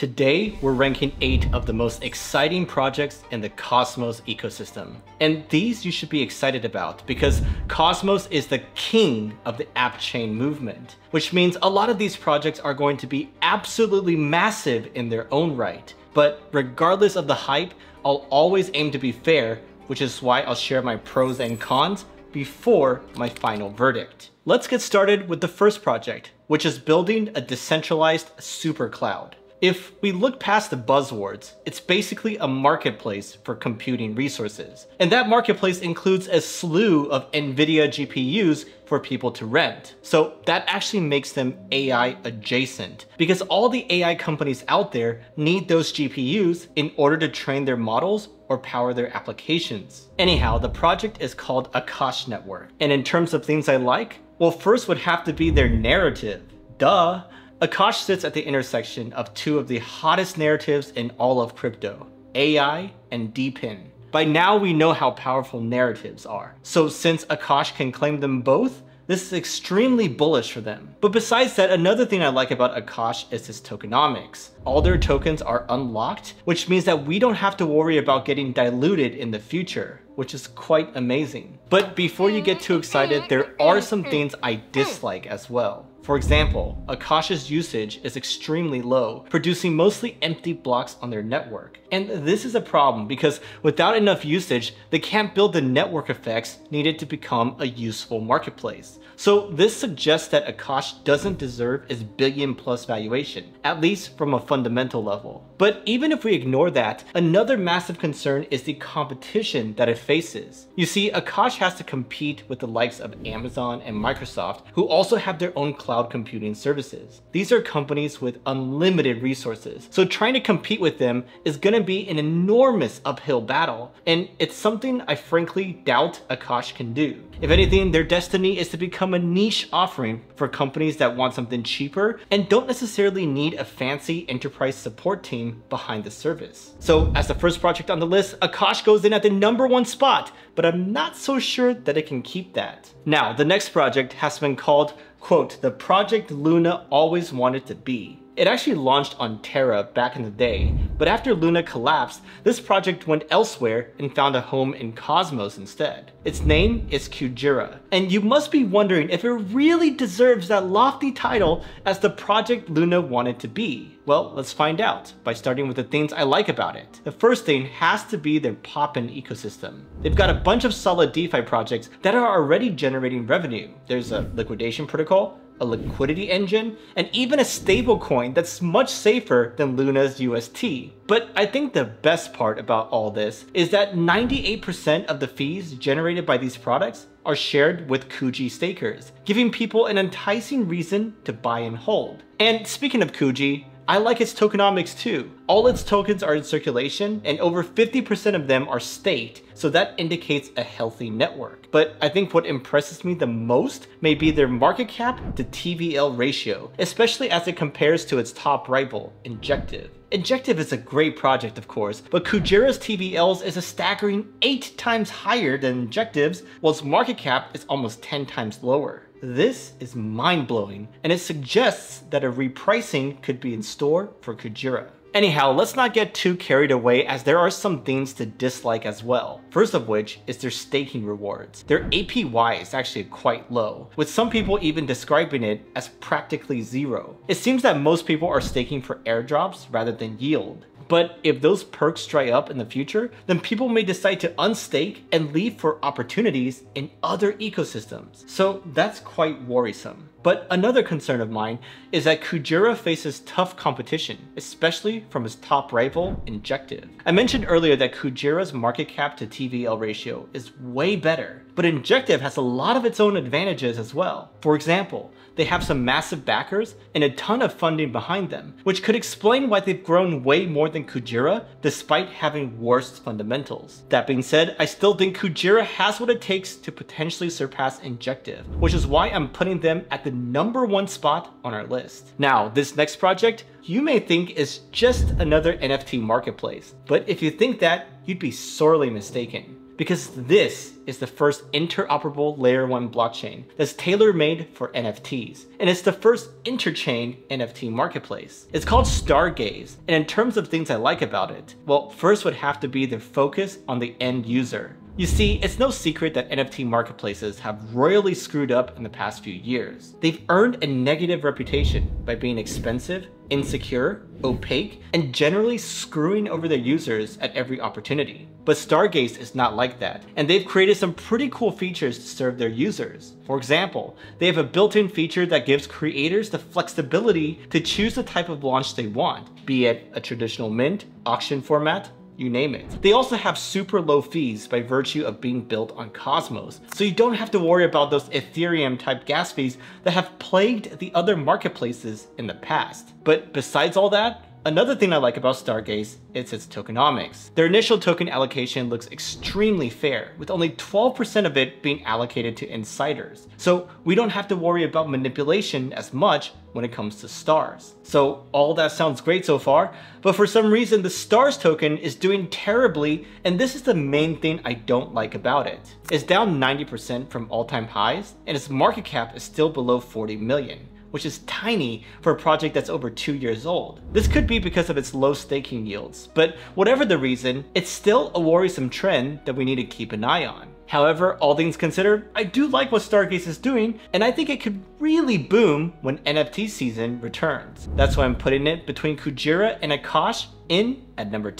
Today, we're ranking 8 of the most exciting projects in the Cosmos ecosystem. And these you should be excited about because Cosmos is the king of the app chain movement, which means a lot of these projects are going to be absolutely massive in their own right. But regardless of the hype, I'll always aim to be fair, which is why I'll share my pros and cons before my final verdict. Let's get started with the first project, which is building a decentralized supercloud. If we look past the buzzwords, it's basically a marketplace for computing resources. And that marketplace includes a slew of NVIDIA GPUs for people to rent. So that actually makes them AI adjacent because all the AI companies out there need those GPUs in order to train their models or power their applications. Anyhow, the project is called Akash Network. And in terms of things I like, well, first would have to be their narrative. Duh. Akash sits at the intersection of two of the hottest narratives in all of crypto, AI and DePIN. By now we know how powerful narratives are, so since Akash can claim them both, this is extremely bullish for them. But besides that, another thing I like about Akash is its tokenomics. All their tokens are unlocked, which means that we don't have to worry about getting diluted in the future, which is quite amazing. But before you get too excited, there are some things I dislike as well. For example, Akash's usage is extremely low, producing mostly empty blocks on their network. And this is a problem because without enough usage, they can't build the network effects needed to become a useful marketplace. So this suggests that Akash doesn't deserve its billion plus valuation, at least from a fundamental level. But even if we ignore that, another massive concern is the competition that it faces. You see, Akash has to compete with the likes of Amazon and Microsoft, who also have their own cloud computing services. These are companies with unlimited resources, so trying to compete with them is gonna be an enormous uphill battle, and it's something I frankly doubt Akash can do. If anything, their destiny is to become a niche offering for companies that want something cheaper and don't necessarily need a fancy enterprise support team behind the service. So as the first project on the list, Akash goes in at the number one spot, but I'm not so sure that it can keep that. Now, the next project has been called, quote, the project Luna always wanted to be. It actually launched on Terra back in the day, but after Luna collapsed, this project went elsewhere and found a home in Cosmos instead. Its name is Kujira, and you must be wondering if it really deserves that lofty title as the project Luna wanted to be. Well, let's find out by starting with the things I like about it. The first thing has to be their Poppin ecosystem. They've got a bunch of solid DeFi projects that are already generating revenue. There's a liquidation protocol, a liquidity engine, and even a stablecoin that's much safer than Luna's UST. But I think the best part about all this is that 98% of the fees generated by these products are shared with Kuji stakers, giving people an enticing reason to buy and hold. And speaking of Kuji, I like its tokenomics too. All its tokens are in circulation and over 50% of them are staked, so that indicates a healthy network. But I think what impresses me the most may be their market cap to TVL ratio, especially as it compares to its top rival, Injective. Injective is a great project of course, but Kujira's TVLs is a staggering 8 times higher than Injective's, while its market cap is almost 10 times lower. This is mind-blowing, and it suggests that a repricing could be in store for Kujira. Anyhow, let's not get too carried away as there are some things to dislike as well. First of which is their staking rewards. Their APY is actually quite low, with some people even describing it as practically zero. It seems that most people are staking for airdrops rather than yield. But if those perks dry up in the future, then people may decide to unstake and leave for opportunities in other ecosystems. So that's quite worrisome. But another concern of mine is that Kujira faces tough competition, especially from its top rival, Injective. I mentioned earlier that Kujira's market cap to TVL ratio is way better, but Injective has a lot of its own advantages as well. For example, they have some massive backers and a ton of funding behind them, which could explain why they've grown way more than Kujira despite having worse fundamentals. That being said, I still think Kujira has what it takes to potentially surpass Injective, which is why I'm putting them at the number one spot on our list. Now, this next project, you may think is just another NFT marketplace, but if you think that, you'd be sorely mistaken. because this is the first interoperable layer 1 blockchain that's tailor-made for NFTs, and it's the first interchain NFT marketplace. It's called Stargaze, and in terms of things I like about it, well, first would have to be the focus on the end user. You see, it's no secret that NFT marketplaces have royally screwed up in the past few years. They've earned a negative reputation by being expensive, insecure, opaque, and generally screwing over their users at every opportunity. But Stargaze is not like that, and they've created some pretty cool features to serve their users. For example, they have a built-in feature that gives creators the flexibility to choose the type of launch they want, be it a traditional mint, auction format, you name it. They also have super low fees by virtue of being built on Cosmos, so you don't have to worry about those Ethereum type gas fees that have plagued the other marketplaces in the past. But besides all that, Another thing I like about Stargaze is its tokenomics. Their initial token allocation looks extremely fair, with only 12% of it being allocated to insiders. So we don't have to worry about manipulation as much when it comes to stars. So all that sounds great so far, but for some reason the stars token is doing terribly and this is the main thing I don't like about it. It's down 90% from all-time highs and its market cap is still below 40 million which is tiny for a project that's over two years old. This could be because of its low staking yields, but whatever the reason, it's still a worrisome trend that we need to keep an eye on. However, all things considered, I do like what Stargaze is doing, and I think it could really boom when NFT season returns. That's why I'm putting it between Kujira and Akash in at number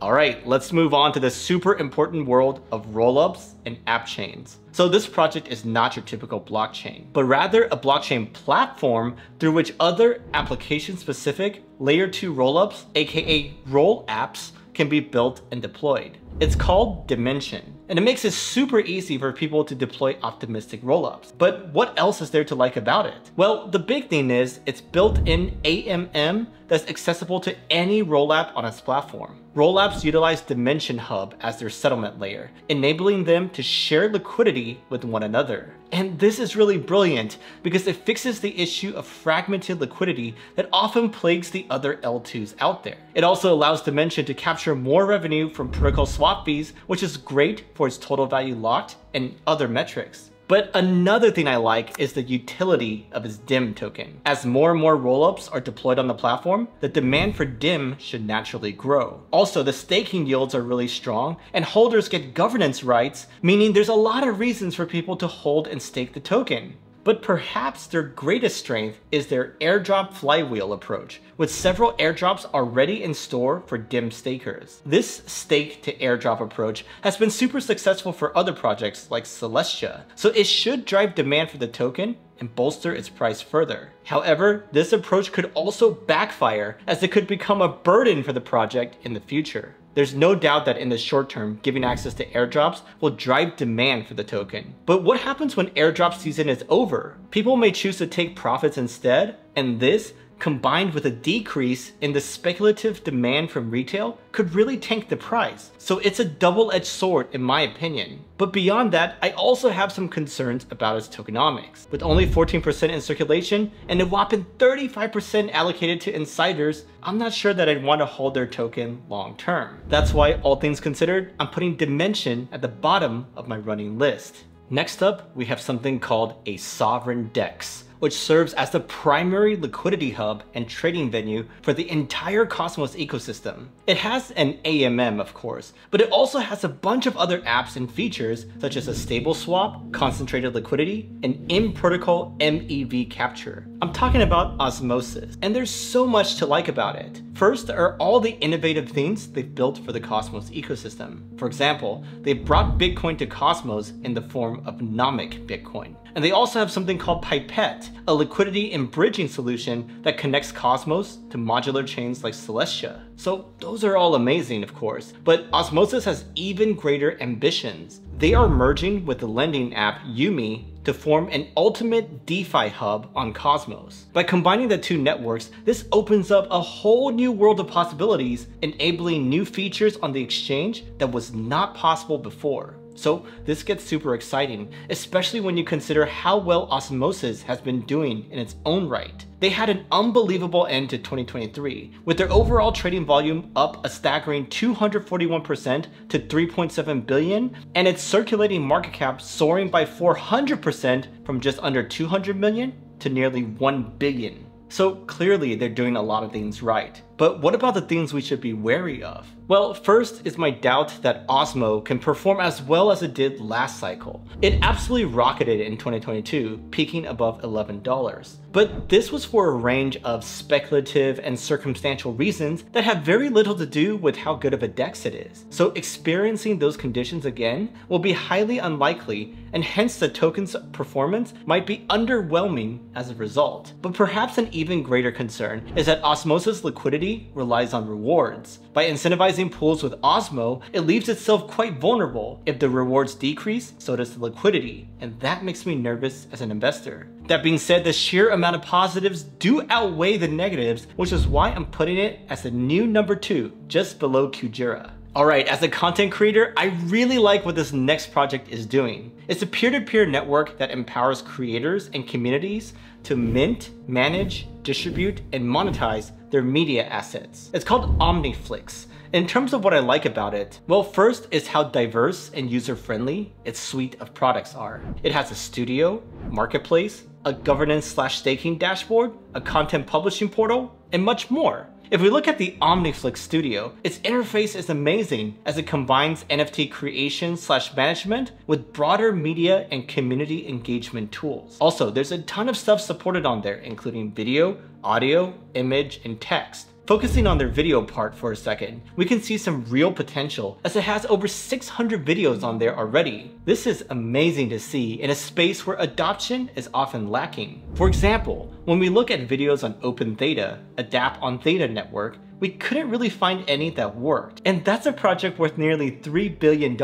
2. Alright, let's move on to the super important world of rollups and app chains. So this project is not your typical blockchain, but rather a blockchain platform through which other application-specific layer 2 rollups, aka roll apps, can be built and deployed. It's called Dymension, and it makes it super easy for people to deploy optimistic rollups. But what else is there to like about it? Well, the big thing is it's built in AMM that's accessible to any rollup on its platform. Rollups utilize Dymension Hub as their settlement layer, enabling them to share liquidity with one another. And this is really brilliant because it fixes the issue of fragmented liquidity that often plagues the other L2s out there. It also allows Dymension to capture more revenue from protocol swap fees, which is great for its total value locked and other metrics. But another thing I like is the utility of its DYM token. As more and more rollups are deployed on the platform, the demand for DYM should naturally grow. Also, the staking yields are really strong, and holders get governance rights, meaning there's a lot of reasons for people to hold and stake the token. But perhaps their greatest strength is their airdrop flywheel approach, with several airdrops already in store for DYM stakers. This stake to airdrop approach has been super successful for other projects like Celestia, so it should drive demand for the token and bolster its price further. However, this approach could also backfire as it could become a burden for the project in the future. There's no doubt that in the short term, giving access to airdrops will drive demand for the token. But what happens when airdrop season is over? People may choose to take profits instead, and this combined with a decrease in the speculative demand from retail could really tank the price. So it's a double-edged sword in my opinion. But beyond that, I also have some concerns about its tokenomics. With only 14% in circulation and a whopping 35% allocated to insiders, I'm not sure that I'd want to hold their token long term. That's why all things considered, I'm putting Dymension at the bottom of my running list. Next up, we have something called a Sovereign DEX which serves as the primary liquidity hub and trading venue for the entire Cosmos ecosystem. It has an AMM, of course, but it also has a bunch of other apps and features such as a stable swap, concentrated liquidity, and in-protocol MEV capture. I'm talking about Osmosis, and there's so much to like about it. First are all the innovative things they've built for the Cosmos ecosystem. For example, they brought Bitcoin to Cosmos in the form of Nomic Bitcoin. And they also have something called Pipette, a liquidity and bridging solution that connects Cosmos to modular chains like Celestia. So those are all amazing, of course, but Osmosis has even greater ambitions. They are merging with the lending app Umee to form an ultimate DeFi hub on Cosmos. By combining the two networks, this opens up a whole new world of possibilities, enabling new features on the exchange that was not possible before. So this gets super exciting, especially when you consider how well Osmosis has been doing in its own right. They had an unbelievable end to 2023, with their overall trading volume up a staggering 241% to 3.7 billion, and its circulating market cap soaring by 400% from just under 200 million to nearly 1 billion. So clearly they're doing a lot of things right. But what about the things we should be wary of? Well, first is my doubt that Osmo can perform as well as it did last cycle. It absolutely rocketed in 2022, peaking above $11. But this was for a range of speculative and circumstantial reasons that have very little to do with how good of a DEX it is. So experiencing those conditions again will be highly unlikely and hence the token's performance might be underwhelming as a result. But perhaps an even greater concern is that Osmosis liquidity relies on rewards. By incentivizing pools with Osmo, it leaves itself quite vulnerable. If the rewards decrease, so does the liquidity, and that makes me nervous as an investor. That being said, the sheer amount of positives do outweigh the negatives, which is why I'm putting it as the new number two, just below Kujira. Alright, as a content creator, I really like what this next project is doing. It's a peer-to-peer -peer network that empowers creators and communities to mint, manage, distribute, and monetize their media assets. It's called OmniFlix. In terms of what I like about it, well first is how diverse and user-friendly its suite of products are. It has a studio, marketplace, a governance slash staking dashboard, a content publishing portal, and much more. If we look at the OmniFlix Studio, its interface is amazing as it combines NFT creation slash management with broader media and community engagement tools. Also, there's a ton of stuff supported on there, including video, audio, image, and text. Focusing on their video part for a second, we can see some real potential as it has over 600 videos on there already. This is amazing to see in a space where adoption is often lacking. For example, when we look at videos on Open Theta, a on Theta Network, we couldn't really find any that worked. And that's a project worth nearly $3 billion.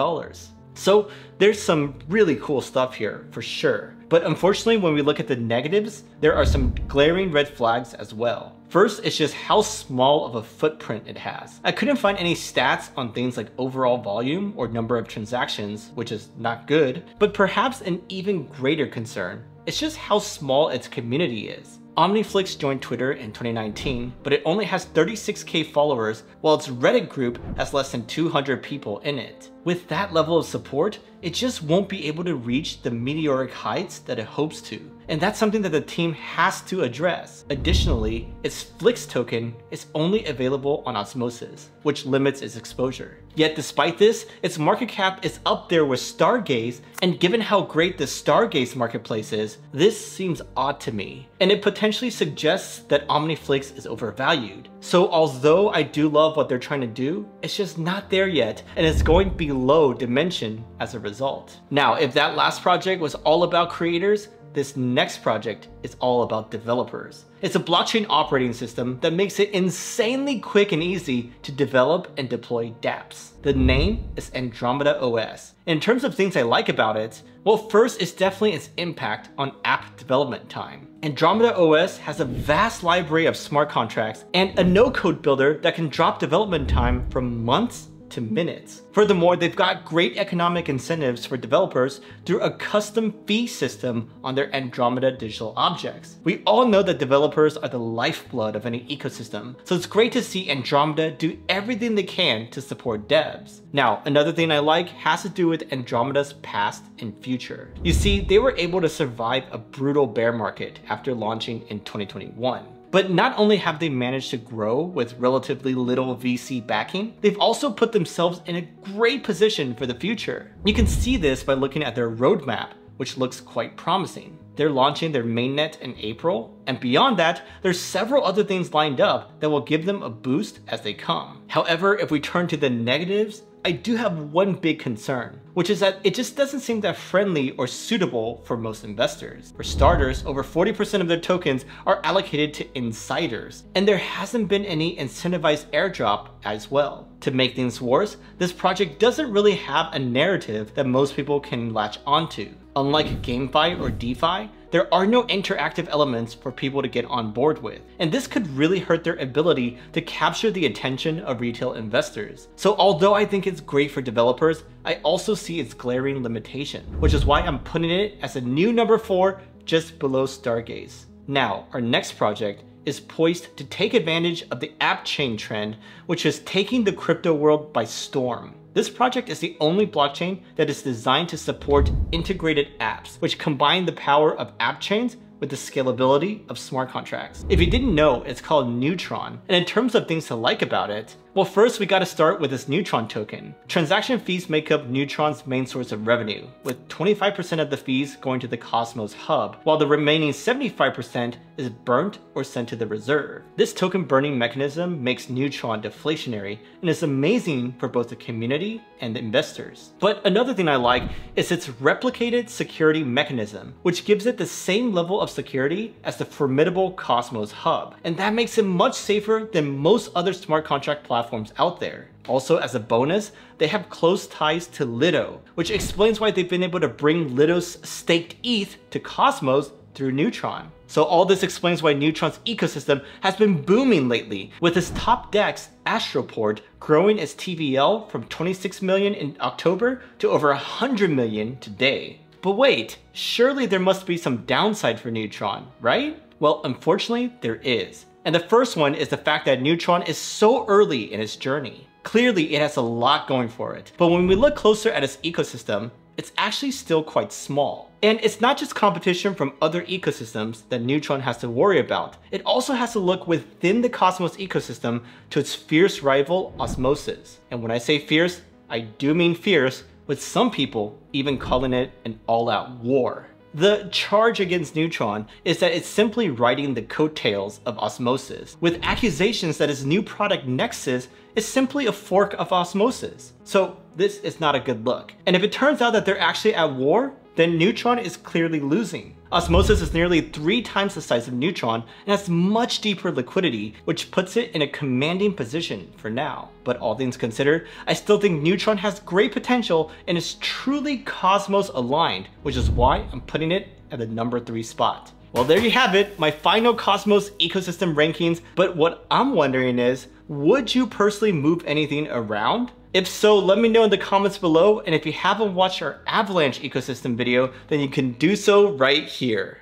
So there's some really cool stuff here, for sure. But unfortunately, when we look at the negatives, there are some glaring red flags as well. First, it's just how small of a footprint it has. I couldn't find any stats on things like overall volume or number of transactions, which is not good, but perhaps an even greater concern. It's just how small its community is. OmniFlix joined Twitter in 2019, but it only has 36k followers, while its Reddit group has less than 200 people in it. With that level of support, it just won't be able to reach the meteoric heights that it hopes to. And that's something that the team has to address. Additionally, its Flix token is only available on Osmosis, which limits its exposure. Yet despite this, its market cap is up there with Stargaze, and given how great the Stargaze marketplace is, this seems odd to me. And it potentially suggests that OmniFlix is overvalued. So although I do love what they're trying to do, it's just not there yet, and it's going below Dymension as a result. Now, if that last project was all about creators, this next project is all about developers. It's a blockchain operating system that makes it insanely quick and easy to develop and deploy dApps. The name is Andromeda OS. In terms of things I like about it, well first is definitely its impact on app development time. Andromeda OS has a vast library of smart contracts and a no-code builder that can drop development time from months to minutes. Furthermore, they've got great economic incentives for developers through a custom fee system on their Andromeda digital objects. We all know that developers are the lifeblood of any ecosystem, so it's great to see Andromeda do everything they can to support devs. Now, another thing I like has to do with Andromeda's past and future. You see, they were able to survive a brutal bear market after launching in 2021. But not only have they managed to grow with relatively little VC backing, they've also put themselves in a great position for the future. You can see this by looking at their roadmap, which looks quite promising. They're launching their mainnet in April, and beyond that, there's several other things lined up that will give them a boost as they come. However, if we turn to the negatives, I do have one big concern, which is that it just doesn't seem that friendly or suitable for most investors. For starters, over 40% of their tokens are allocated to insiders, and there hasn't been any incentivized airdrop as well. To make things worse, this project doesn't really have a narrative that most people can latch onto. Unlike GameFi or DeFi, there are no interactive elements for people to get on board with, and this could really hurt their ability to capture the attention of retail investors. So although I think it's great for developers, I also see its glaring limitation, which is why I'm putting it as a new number 4 just below Stargaze. Now, our next project is poised to take advantage of the app chain trend, which is taking the crypto world by storm. This project is the only blockchain that is designed to support integrated apps, which combine the power of app chains with the scalability of smart contracts. If you didn't know, it's called Neutron, and in terms of things to like about it, well, first we gotta start with this Neutron token. Transaction fees make up Neutron's main source of revenue, with 25% of the fees going to the Cosmos hub, while the remaining 75% is burnt or sent to the reserve. This token burning mechanism makes Neutron deflationary and is amazing for both the community and the investors. But another thing I like is its replicated security mechanism, which gives it the same level of security as the formidable Cosmos hub, and that makes it much safer than most other smart contract platforms platforms out there. Also, as a bonus, they have close ties to Lido, which explains why they've been able to bring Lido's staked ETH to Cosmos through Neutron. So all this explains why Neutron's ecosystem has been booming lately, with its top DEX, Astroport, growing its TVL from 26 million in October to over 100 million today. But wait, surely there must be some downside for Neutron, right? Well, unfortunately, there is. And the first one is the fact that Neutron is so early in its journey. Clearly, it has a lot going for it, but when we look closer at its ecosystem, it's actually still quite small. And it's not just competition from other ecosystems that Neutron has to worry about. It also has to look within the Cosmos ecosystem to its fierce rival Osmosis. And when I say fierce, I do mean fierce, with some people even calling it an all-out war. The charge against Neutron is that it's simply riding the coattails of Osmosis, with accusations that its new product Nexus is simply a fork of Osmosis. So this is not a good look. And if it turns out that they're actually at war, then Neutron is clearly losing. Osmosis is nearly three times the size of Neutron and has much deeper liquidity, which puts it in a commanding position for now. But all things considered, I still think Neutron has great potential and is truly Cosmos aligned, which is why I'm putting it at the number three spot. Well, there you have it, my final Cosmos ecosystem rankings. But what I'm wondering is, would you personally move anything around? If so, let me know in the comments below, and if you haven't watched our Avalanche ecosystem video, then you can do so right here.